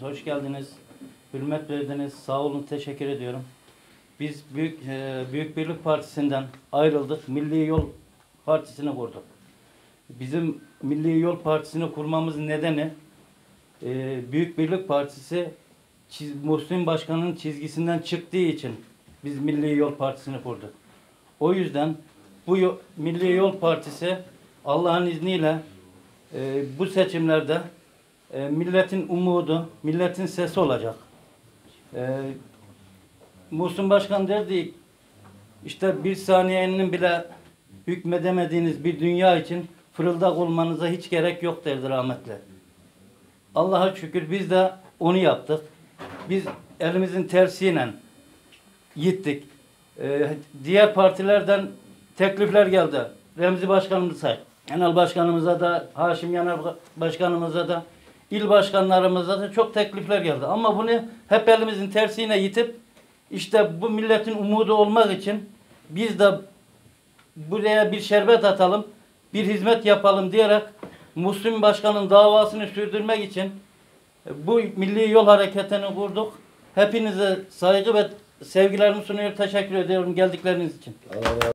Hoş geldiniz. Hürmet verdiniz. Sağ olun. Teşekkür ediyorum. Biz Büyük e, Büyük Birlik Partisi'nden ayrıldık. Milli Yol Partisi'ni kurduk. Bizim Milli Yol Partisi'ni kurmamızın nedeni e, Büyük Birlik Partisi çiz, Muhsin Başkan'ın çizgisinden çıktığı için biz Milli Yol Partisi'ni kurduk. O yüzden bu Milli Yol Partisi Allah'ın izniyle e, bu seçimlerde e, milletin umudu, milletin sesi olacak. E, Muhsin Başkan derdi işte bir saniyenin bile hükmedemediğiniz bir dünya için fırıldak olmanıza hiç gerek yok derdi rahmetli. Allah'a şükür biz de onu yaptık. Biz elimizin tersiyle gittik. Ee, diğer partilerden teklifler geldi. Remzi Başkanımıza, Genel Başkanımıza da, Haşim Yanar Başkanımıza da, il başkanlarımıza da çok teklifler geldi. Ama bunu hep elimizin tersine yitip işte bu milletin umudu olmak için biz de buraya bir şerbet atalım, bir hizmet yapalım diyerek Müslüm Başkan'ın davasını sürdürmek için bu Milli Yol Hareketi'ni kurduk. Hepinize saygı ve sevgilerimi sunuyor. Teşekkür ediyorum geldikleriniz için.